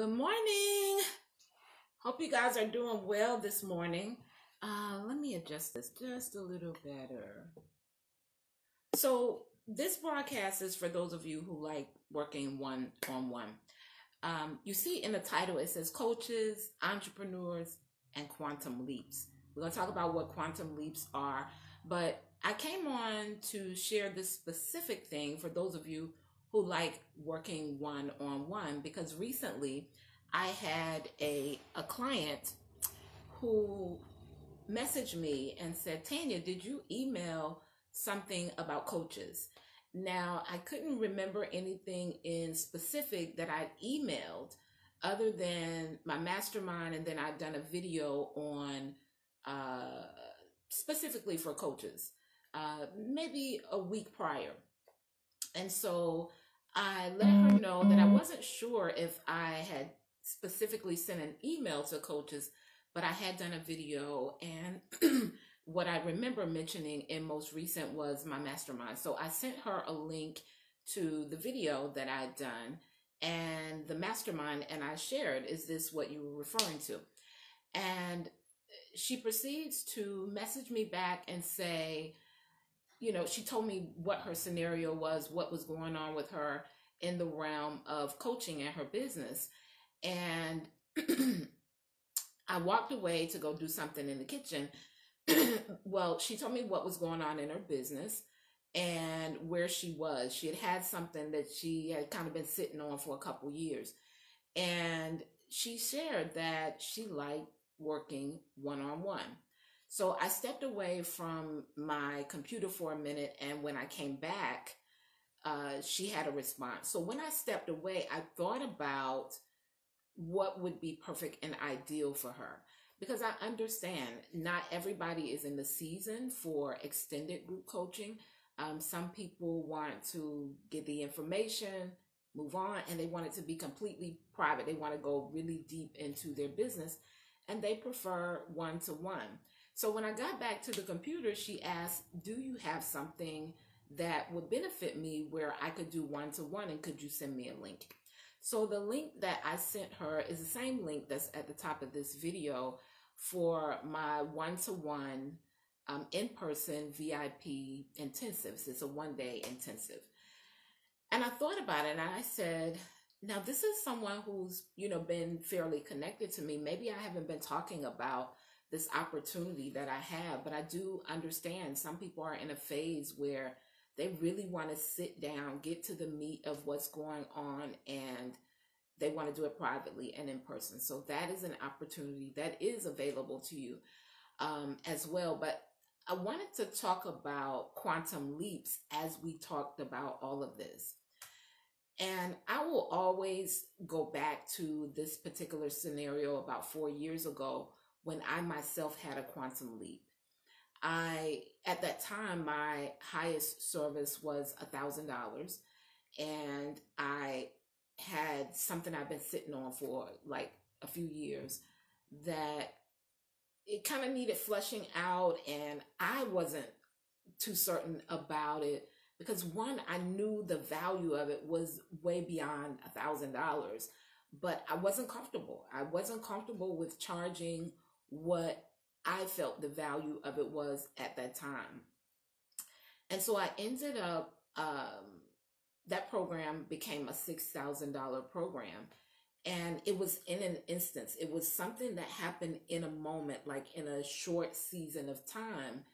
Good morning. Hope you guys are doing well this morning. Uh, let me adjust this just a little better. So, this broadcast is for those of you who like working one on one. Um, you see in the title, it says coaches, entrepreneurs, and quantum leaps. We're going to talk about what quantum leaps are, but I came on to share this specific thing for those of you who like working one on one because recently I had a, a client who messaged me and said, Tanya, did you email something about coaches? Now, I couldn't remember anything in specific that I'd emailed other than my mastermind, and then I'd done a video on uh, specifically for coaches, uh, maybe a week prior. And so I let her know that I mm-hmm. wasn't sure if I had specifically sent an email to coaches, but I had done a video and what I remember mentioning in most recent was my mastermind. So I sent her a link to the video that I'd done and the mastermind and I shared, is this what you were referring to? And she proceeds to message me back and say, you know, she told me what her scenario was, what was going on with her in the realm of coaching and her business. And I walked away to go do something in the kitchen. well, she told me what was going on in her business and where she was. She had had something that she had kind of been sitting on for a couple years. And she shared that she liked working one on one. So I stepped away from my computer for a minute, and when I came back, uh, she had a response. So when I stepped away, I thought about what would be perfect and ideal for her because I understand not everybody is in the season for extended group coaching. Um, some people want to get the information, move on, and they want it to be completely private. They want to go really deep into their business and they prefer one to one. So when I got back to the computer, she asked, Do you have something that would benefit me where I could do one to one and could you send me a link? So the link that I sent her is the same link that's at the top of this video for my one to one um, in person VIP intensives. It's a one day intensive. And I thought about it and I said, now this is someone who's, you know, been fairly connected to me. Maybe I haven't been talking about this opportunity that I have. But I do understand some people are in a phase where they really want to sit down, get to the meat of what's going on, and they want to do it privately and in person. So that is an opportunity that is available to you um, as well. But I wanted to talk about quantum leaps as we talked about all of this. And I will always go back to this particular scenario about four years ago when I myself had a quantum leap. I at that time my highest service was a thousand dollars, and I had something I've been sitting on for like a few years that it kind of needed flushing out, and I wasn't too certain about it because one, I knew the value of it was way beyond a thousand dollars, but I wasn't comfortable. I wasn't comfortable with charging what I felt the value of it was at that time. And so I ended up, um, that program became a $6,000 program. And it was in an instance, it was something that happened in a moment, like in a short season of time,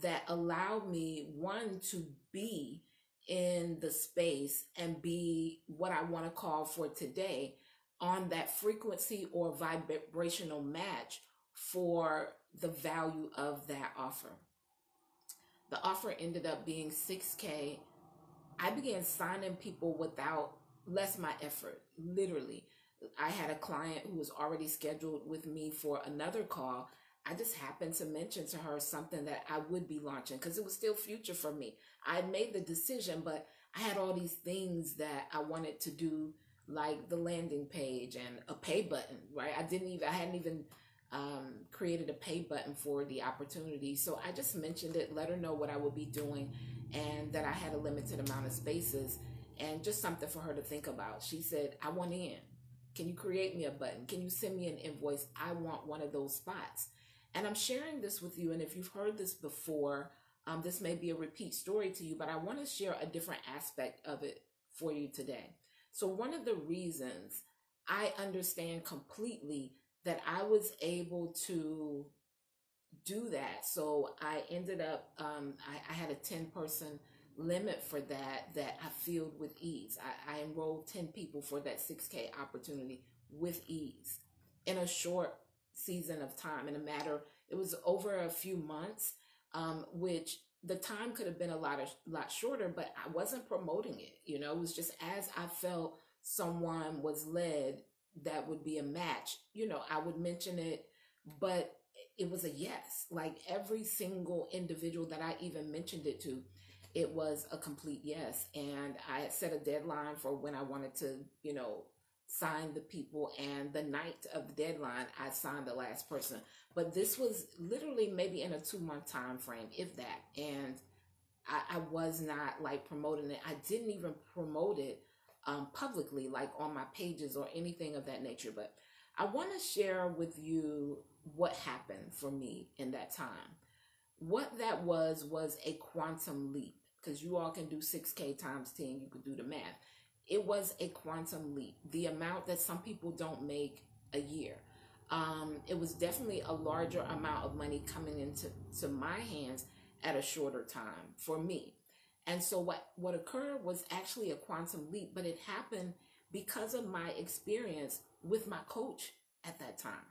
that allowed me, one, to be in the space and be what I want to call for today on that frequency or vibrational match for the value of that offer. The offer ended up being 6K. I began signing people without less my effort, literally. I had a client who was already scheduled with me for another call. I just happened to mention to her something that I would be launching because it was still future for me. I made the decision, but I had all these things that I wanted to do, like the landing page and a pay button, right? I didn't even, I hadn't even um, created a pay button for the opportunity. So I just mentioned it, let her know what I would be doing, and that I had a limited amount of spaces, and just something for her to think about. She said, I want in. Can you create me a button? Can you send me an invoice? I want one of those spots. And I'm sharing this with you. And if you've heard this before, um, this may be a repeat story to you, but I want to share a different aspect of it for you today. So, one of the reasons I understand completely that I was able to do that. So, I ended up, um, I, I, had a 10 person limit for that that I filled with ease. I, I enrolled 10 people for that 6K opportunity with ease in a short season of time in a matter it was over a few months um, which the time could have been a lot of lot shorter but i wasn't promoting it you know it was just as i felt someone was led that would be a match you know i would mention it but it was a yes. Like every single individual that i even mentioned it to it was a complete yes. And i had set a deadline for when i wanted to you know sign the people. And the night of the deadline i signed the last person. But this was literally maybe in a two month time frame if that. And I, I, was not like promoting it. I didn't even promote it um, publicly like on my pages or anything of that nature but i want to share with you what happened for me in that time what that was was a quantum leap because you all can do 6k times 10 you could do the math it was a quantum leap. The amount that some people don't make a year. Um, it was definitely a larger amount of money coming into to my hands at a shorter time for me. And so what what occurred was actually a quantum leap, but it happened because of my experience with my coach at that time.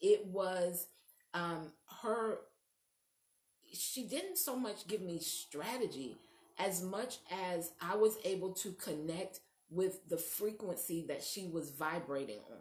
It was um, her. She didn't so much give me strategy as much as I was able to connect with the frequency that she was vibrating on.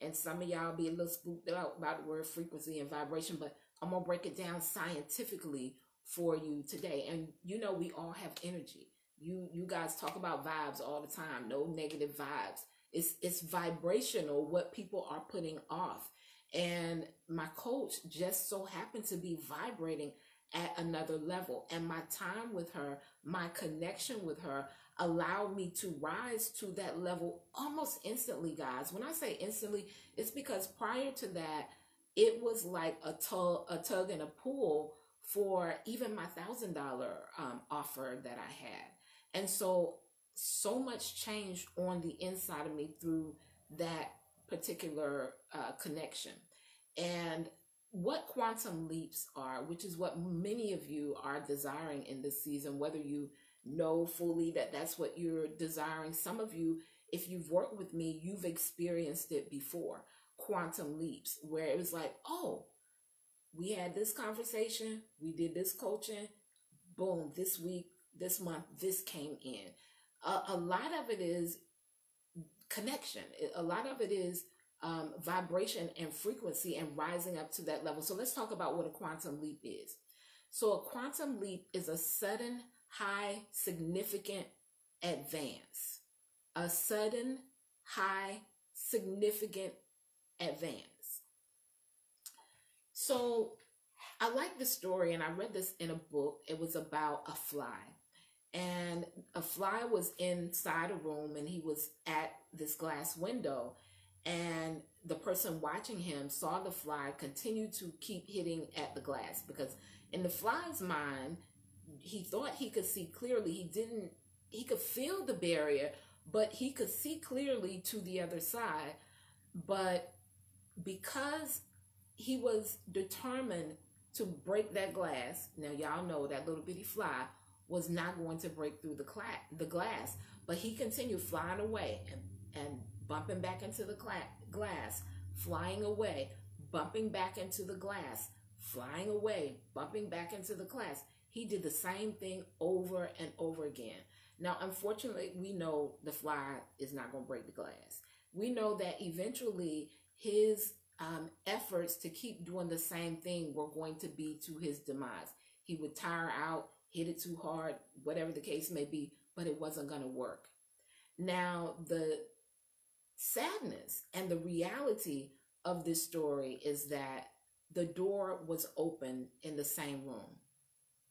And some of y'all be a little spooked out about the word frequency and vibration, but I'm gonna break it down scientifically for you today. And you know we all have energy. You you guys talk about vibes all the time. No negative vibes. It's it's vibrational what people are putting off. And my coach just so happened to be vibrating at another level. And my time with her, my connection with her allowed me to rise to that level almost instantly, guys. When I say instantly, it's because prior to that, it was like a tug, a tug and a pull for even my thousand dollar um, offer that I had. And so, so much changed on the inside of me through that particular uh, connection. And what quantum leaps are, which is what many of you are desiring in this season, whether you know fully that that's what you're desiring. Some of you, if you've worked with me, you've experienced it before quantum leaps, where it was like, oh, we had this conversation, we did this coaching, boom, this week, this month, this came in. a lot of it is connection, a lot of it is um, vibration and frequency and rising up to that level. So let's talk about what a quantum leap is. So a quantum leap is a sudden, high, significant advance. A sudden, high, significant advance. So I like the story, and I read this in a book. It was about a fly. And a fly was inside a room, and he was at this glass window and the person watching him saw the fly continue to keep hitting at the glass because in the fly's mind he thought he could see clearly he didn't he could feel the barrier but he could see clearly to the other side but because he was determined to break that glass now y'all know that little bitty fly was not going to break through the, cla- the glass but he continued flying away and, and bumping back into the glass, flying away, bumping back into the glass, flying away, bumping back into the glass. He did the same thing over and over again. Now, unfortunately, we know the fly is not going to break the glass. We know that eventually his um, efforts to keep doing the same thing were going to be to his demise. He would tire out, hit it too hard, whatever the case may be, but it wasn't going to work. Now, the sadness. And the reality of this story is that the door was open in the same room.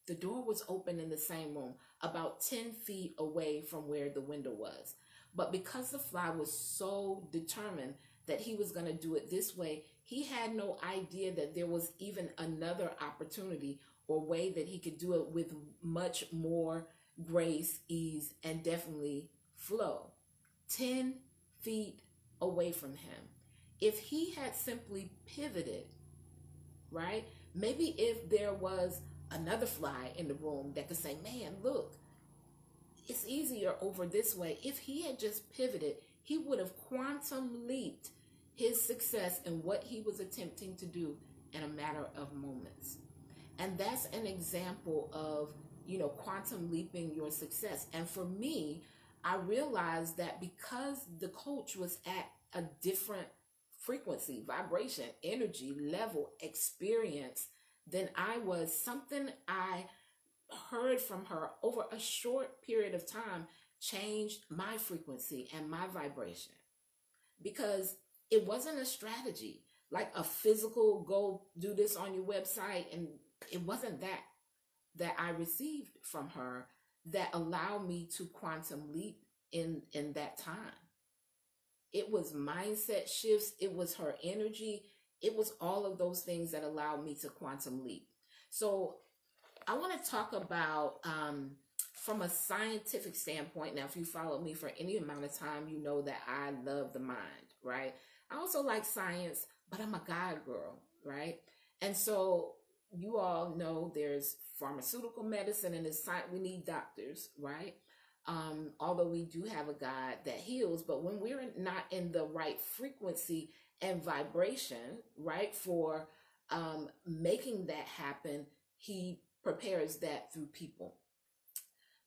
The door was open in the same room, about 10 feet away from where the window was. But because the fly was so determined that he was going to do it this way, he had no idea that there was even another opportunity or way that he could do it with much more grace, ease, and definitely flow. 10 feet away from him. If he had simply pivoted, right? Maybe if there was another fly in the room that could say, man, look, it's easier over this way. If he had just pivoted, he would have quantum leaped his success and what he was attempting to do in a matter of moments. And that's an example of, you know, quantum leaping your success. And for me, I realized that because the coach was at a different frequency, vibration, energy, level, experience than I was, something I heard from her over a short period of time changed my frequency and my vibration. Because it wasn't a strategy, like a physical go do this on your website. And it wasn't that that I received from her that allowed me to quantum leap in in that time. It was mindset shifts, it was her energy, it was all of those things that allowed me to quantum leap. So I want to talk about um, from a scientific standpoint. Now, if you follow me for any amount of time, you know that I love the mind, right? I also like science, but I'm a God girl, right? And so you all know there's pharmaceutical medicine and it's science. We need doctors, right? Um, although we do have a God that heals, but when we're not in the right frequency and vibration, right, for um, making that happen, He prepares that through people.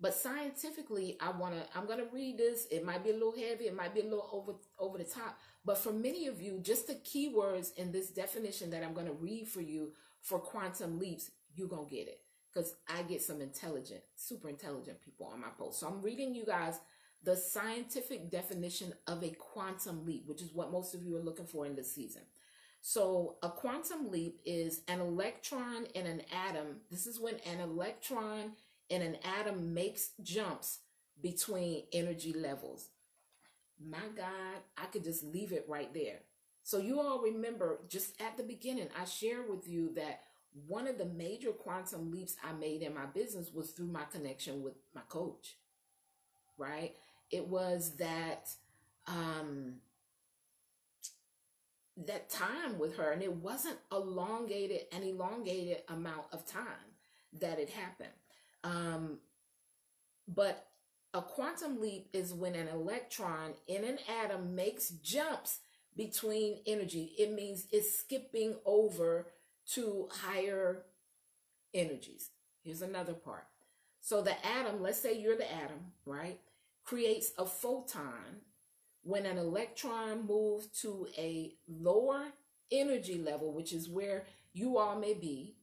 But scientifically, I want to, I'm to read this. It might be a little heavy. It might be a little over, over the top. But for many of you, just the keywords in this definition that I'm to read for you for quantum leaps, you're to get it. Because I get some intelligent, super intelligent people on my post. So I'm reading you guys the scientific definition of a quantum leap, which is what most of you are looking for in this season. So a quantum leap is an electron in an atom. This is when an electron in an atom makes jumps between energy levels. My God, I could just leave it right there. So you all remember just at the beginning, I shared with you that one of the major quantum leaps I made in my business was through my connection with my coach, right? It was that um that time with her and it wasn't elongated an elongated amount of time that it happened um but a quantum leap is when an electron in an atom makes jumps between energy. It means it's skipping over to higher energies. Here's another part. So the atom let's say you're the atom right creates a photon when an electron moves to a lower energy level, which is where you all may be,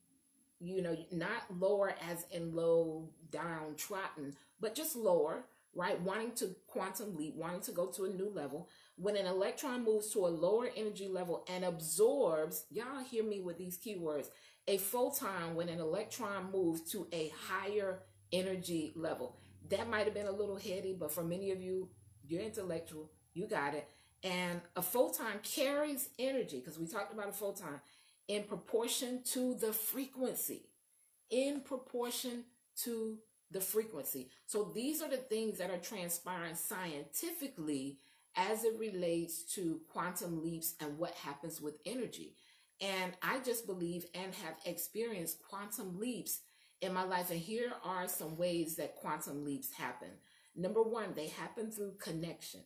you know, not lower as in low, down downtrodden, but just lower, right? Wanting to quantum leap, wanting to go to a new level. When an electron moves to a lower energy level and absorbs, y'all hear me with these keywords, a photon when an electron moves to a higher energy level. That might have been a little heady, but for many of you, you're intellectual you got it. And a photon carries energy, because we talked about a photon, in proportion to the frequency. In proportion to the frequency. So these are the things that are transpiring scientifically as it relates to quantum leaps and what happens with energy. And I just believe and have experienced quantum leaps in my life. And here are some ways that quantum leaps happen. Number one, they happen through connection.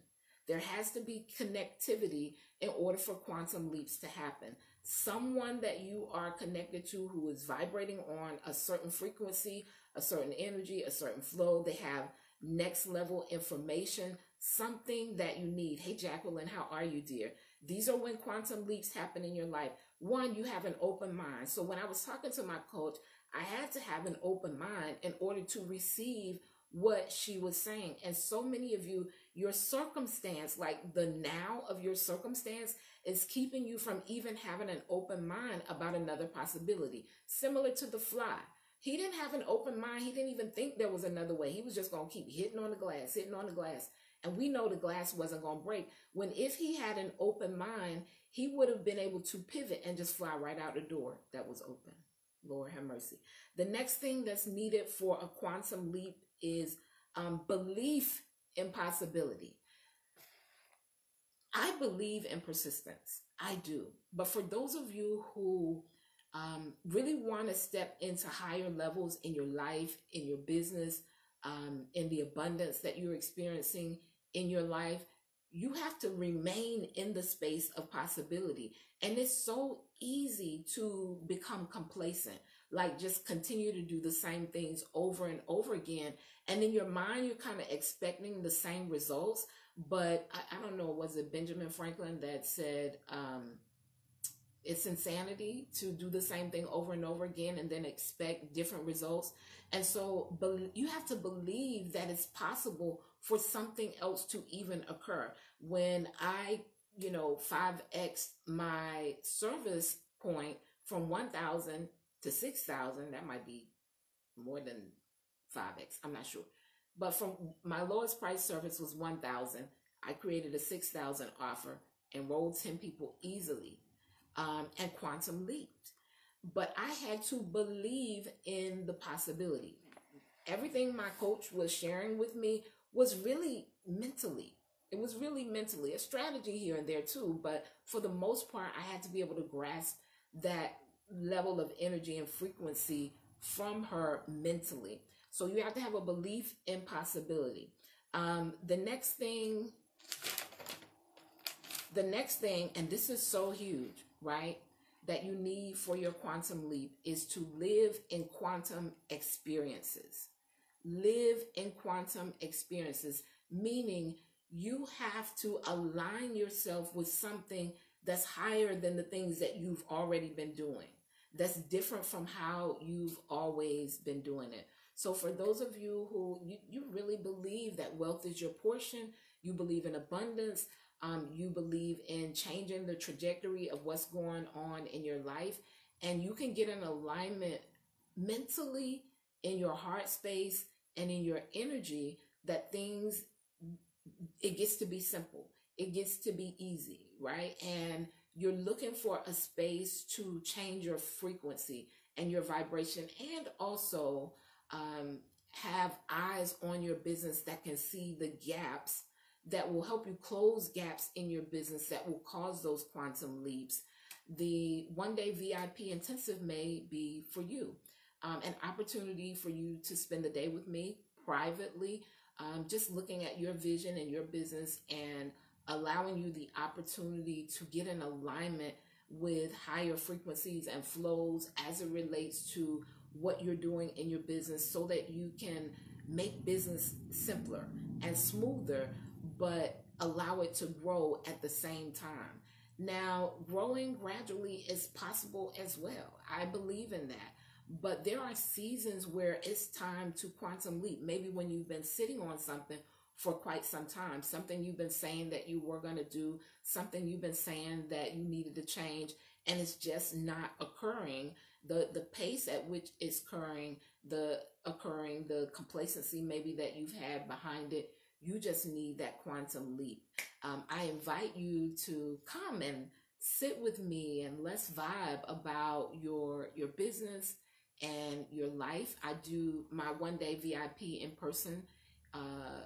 There has to be connectivity in order for quantum leaps to happen. Someone that you are connected to who is vibrating on a certain frequency, a certain energy, a certain flow, they have next level information, something that you need. Hey, Jacqueline, how are you, dear? These are when quantum leaps happen in your life. One, you have an open mind. So when I was talking to my coach, I had to have an open mind in order to receive what she was saying. And so many of you, your circumstance, like the now of your circumstance, is keeping you from even having an open mind about another possibility. Similar to the fly. He didn't have an open mind. He didn't even think there was another way. He was just going to keep hitting on the glass, hitting on the glass. And we know the glass wasn't going to break. When if he had an open mind, he would have been able to pivot and just fly right out the door that was open. Lord have mercy. The next thing that's needed for a quantum leap is um, belief in possibility. I believe in persistence. I do. But for those of you who um, really want to step into higher levels in your life, in your business, um, in the abundance that you're experiencing in your life, you have to remain in the space of possibility. And it's so easy to become complacent, like just continue to do the same things over and over again. And in your mind, you're kind of expecting the same results. But I, I, don't know, was it Benjamin Franklin that said, um, it's insanity to do the same thing over and over again and then expect different results. And so you have to believe that it's possible for something else to even occur. When I, you know, 5x my service point from 1,000 to 6,000, that might be more than 5x, I'm not sure. But from my lowest price service was 1,000. I created a 6,000 offer, enrolled 10 people easily um, and quantum leaped. But I had to believe in the possibility. Everything my coach was sharing with me was really mentally. It was really mentally a strategy here and there too, but for the most part, I had to be able to grasp that level of energy and frequency from her mentally. So you have to have a belief in possibility. Um, the next thing, the next thing, and this is so huge, right, that you need for your quantum leap is to live in quantum experiences. Live in quantum experiences, meaning you have to align yourself with something that's higher than the things that you've already been doing. That's different from how you've always been doing it. So for those of you who you, you really believe that wealth is your portion, you believe in abundance, um, you believe in changing the trajectory of what's going on in your life, and you can get an alignment mentally in your heart space and in your energy that things it gets to be simple it gets to be easy right and you're looking for a space to change your frequency and your vibration and also um, have eyes on your business that can see the gaps that will help you close gaps in your business that will cause those quantum leaps. The one day VIP intensive may be for you. Um, an opportunity for you to spend the day with me privately, um, just looking at your vision and your business and allowing you the opportunity to get in alignment with higher frequencies and flows as it relates to what you're doing in your business so that you can make business simpler and smoother but allow it to grow at the same time. Now, growing gradually is possible as well. I believe in that. But there are seasons where it's time to quantum leap. Maybe when you've been sitting on something for quite some time, something you've been saying that you were going to do, something you've been saying that you needed to change, and it's just not occurring. The the pace at which it's occurring, the occurring, the complacency maybe that you've had behind it, you just need that quantum leap. Um, I invite you to come and sit with me and let's vibe about your your business and your life. I do my one day VIP in person uh,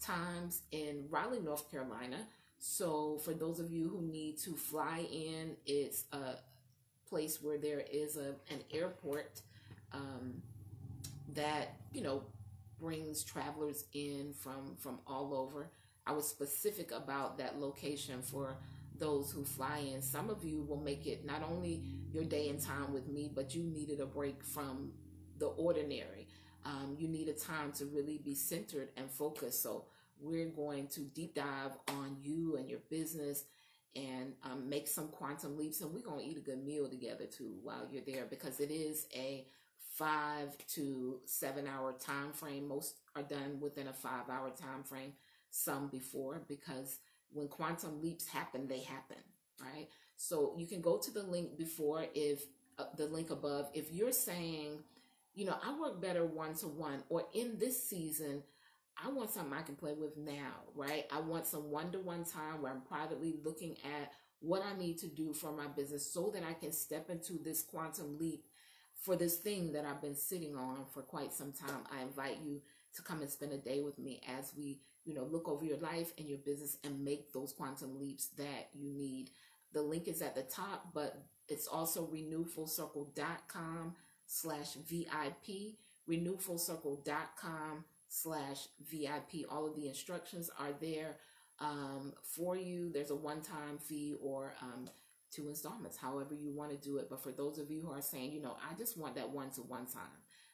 times in Raleigh, North Carolina. So for those of you who need to fly in, it's a place where there is a an airport um, that you know brings travelers in from from all over. I was specific about that location for those who fly in. Some of you will make it not only your day and time with me, but you needed a break from the ordinary. Um, you need a time to really be centered and focused. So we're going to deep dive on you and your business and um, make some quantum leaps. And we're going to eat a good meal together too while you're there because it is a five to seven hour time frame. Most are done within a five hour time frame, some before, because when quantum leaps happen, they happen, right? So you can go to the link before if uh, the link above. If you're saying, you know, I work better one to one, or in this season, I want something I can play with now, right? I want some one to one time where I'm privately looking at what I need to do for my business so that I can step into this quantum leap for this thing that I've been sitting on for quite some time. I invite you to come and spend a day with me as we, you know, look over your life and your business and make those quantum leaps that you need. The link is at the top, but it's also renewfullcircle.com slash VIP, renewfullcircle.com slash VIP. All of the instructions are there um, for you. There's a one-time fee or um, two installments, however you want to do it. But for those of you who are saying, you know, I just want that one-to-one time.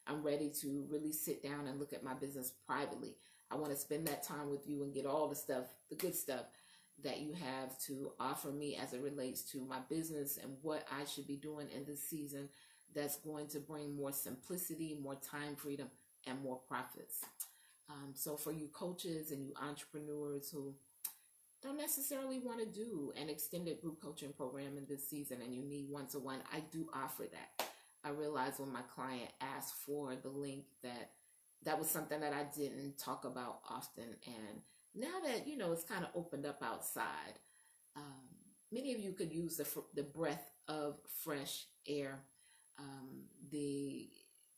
I'm ready to really sit down and look at my business privately. I want to spend that time with you and get all the stuff, the good stuff that you have to offer me as it relates to my business and what I should be doing in this season that's going to bring more simplicity, more time freedom, and more profits. Um, so for you coaches and you entrepreneurs who don't necessarily want to do an extended group coaching program in this season and you need one to one, I do offer that. I realized when my client asked for the link that that was something that I didn't talk about often. And now that, you know, it's kind of opened up outside, um, many of you could use the, the breath of fresh air, um, the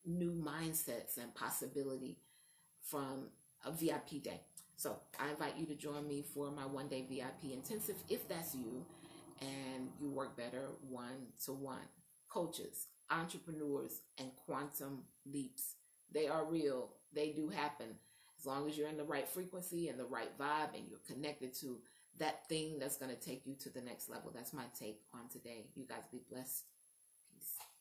new mindsets and possibility from a VIP day. So I invite you to join me for my one day VIP intensive if that's you and you work better one to one. Coaches, entrepreneurs, and quantum leaps. They are real. They do happen. As long as you're in the right frequency and the right vibe and you're connected to that thing that's going to take you to the next level. That's my take on today. You guys be blessed. Peace.